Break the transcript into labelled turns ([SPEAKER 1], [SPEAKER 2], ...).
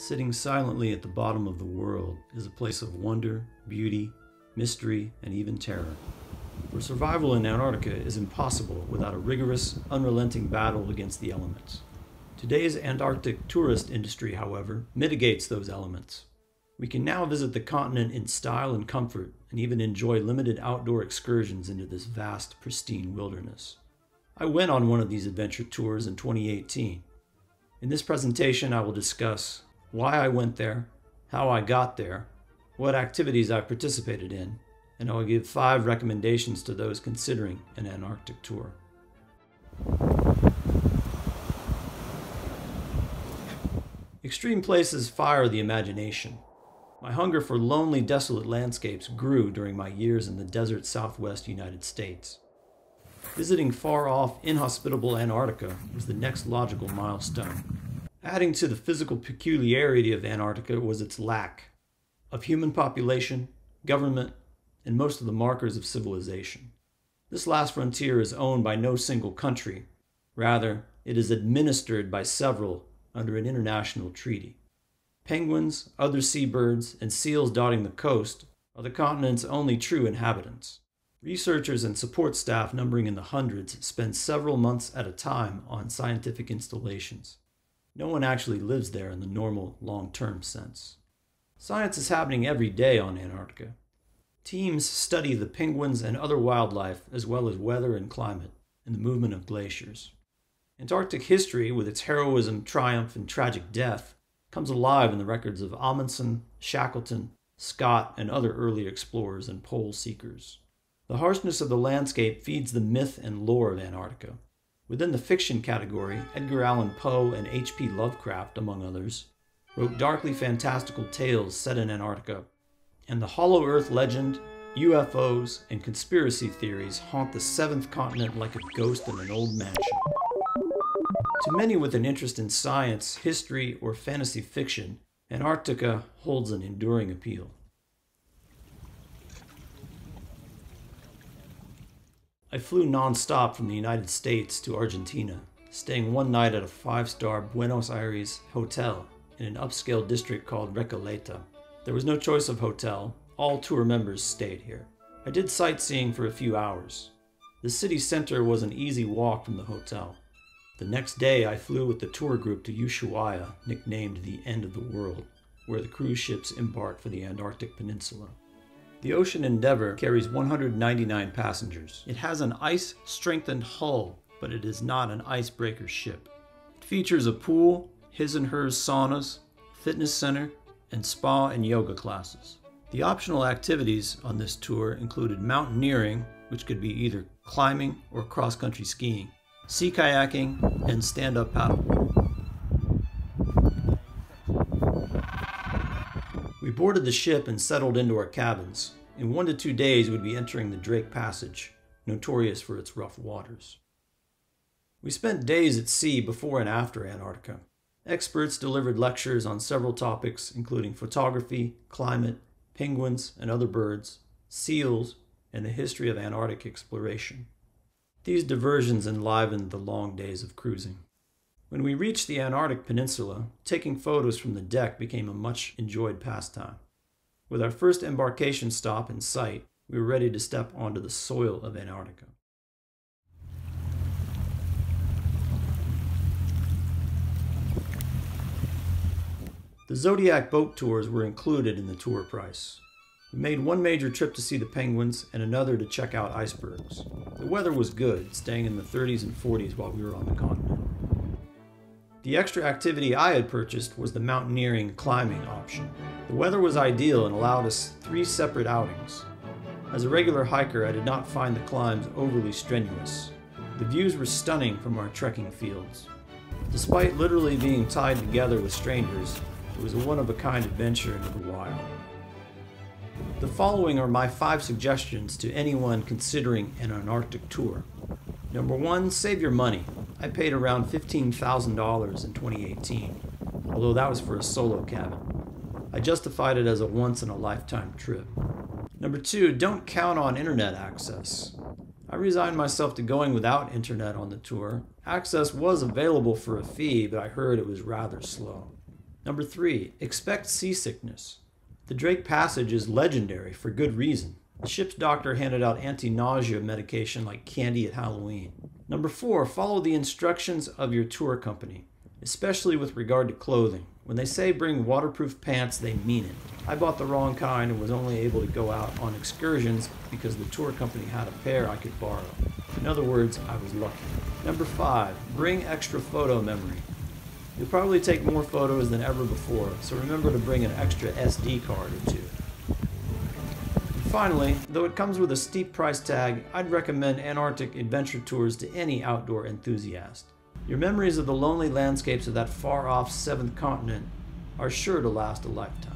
[SPEAKER 1] Sitting silently at the bottom of the world is a place of wonder, beauty, mystery, and even terror. For survival in Antarctica is impossible without a rigorous, unrelenting battle against the elements. Today's Antarctic tourist industry, however, mitigates those elements. We can now visit the continent in style and comfort and even enjoy limited outdoor excursions into this vast, pristine wilderness. I went on one of these adventure tours in 2018. In this presentation, I will discuss why I went there, how I got there, what activities I participated in, and I will give five recommendations to those considering an Antarctic tour. Extreme places fire the imagination. My hunger for lonely, desolate landscapes grew during my years in the desert southwest United States. Visiting far off, inhospitable Antarctica was the next logical milestone. Adding to the physical peculiarity of Antarctica was its lack of human population, government, and most of the markers of civilization. This last frontier is owned by no single country. Rather, it is administered by several under an international treaty. Penguins, other seabirds, and seals dotting the coast are the continent's only true inhabitants. Researchers and support staff numbering in the hundreds spend several months at a time on scientific installations. No one actually lives there in the normal, long term sense. Science is happening every day on Antarctica. Teams study the penguins and other wildlife, as well as weather and climate, and the movement of glaciers. Antarctic history, with its heroism, triumph, and tragic death, comes alive in the records of Amundsen, Shackleton, Scott, and other early explorers and pole seekers. The harshness of the landscape feeds the myth and lore of Antarctica. Within the fiction category, Edgar Allan Poe and H.P. Lovecraft, among others, wrote darkly fantastical tales set in Antarctica, and the Hollow Earth legend, UFOs, and conspiracy theories haunt the seventh continent like a ghost in an old mansion. To many with an interest in science, history, or fantasy fiction, Antarctica holds an enduring appeal. I flew nonstop from the United States to Argentina, staying one night at a five star Buenos Aires hotel in an upscale district called Recoleta. There was no choice of hotel, all tour members stayed here. I did sightseeing for a few hours. The city center was an easy walk from the hotel. The next day, I flew with the tour group to Ushuaia, nicknamed the End of the World, where the cruise ships embark for the Antarctic Peninsula. The Ocean Endeavour carries 199 passengers. It has an ice strengthened hull, but it is not an icebreaker ship. It features a pool, his and hers saunas, fitness center, and spa and yoga classes. The optional activities on this tour included mountaineering, which could be either climbing or cross country skiing, sea kayaking, and stand up We boarded the ship and settled into our cabins. In one to two days, we'd be entering the Drake Passage, notorious for its rough waters. We spent days at sea before and after Antarctica. Experts delivered lectures on several topics, including photography, climate, penguins and other birds, seals, and the history of Antarctic exploration. These diversions enlivened the long days of cruising. When we reached the Antarctic Peninsula, taking photos from the deck became a much enjoyed pastime. With our first embarkation stop in sight, we were ready to step onto the soil of Antarctica. The Zodiac boat tours were included in the tour price. We made one major trip to see the penguins and another to check out icebergs. The weather was good, staying in the 30s and 40s while we were on the continent. The extra activity I had purchased was the mountaineering climbing option. The weather was ideal and allowed us three separate outings. As a regular hiker, I did not find the climbs overly strenuous. The views were stunning from our trekking fields. Despite literally being tied together with strangers, it was a one of a kind adventure into the wild. The following are my five suggestions to anyone considering an Antarctic tour. Number one, save your money. I paid around $15,000 in 2018, although that was for a solo cabin. I justified it as a once in a lifetime trip. Number two, don't count on internet access. I resigned myself to going without internet on the tour. Access was available for a fee, but I heard it was rather slow. Number three, expect seasickness. The Drake Passage is legendary for good reason. The ship's doctor handed out anti nausea medication like candy at Halloween. Number four, follow the instructions of your tour company, especially with regard to clothing. When they say bring waterproof pants, they mean it. I bought the wrong kind and was only able to go out on excursions because the tour company had a pair I could borrow. In other words, I was lucky. Number five, bring extra photo memory. You'll probably take more photos than ever before, so remember to bring an extra SD card or two. Finally, though it comes with a steep price tag, I'd recommend Antarctic adventure tours to any outdoor enthusiast. Your memories of the lonely landscapes of that far off seventh continent are sure to last a lifetime.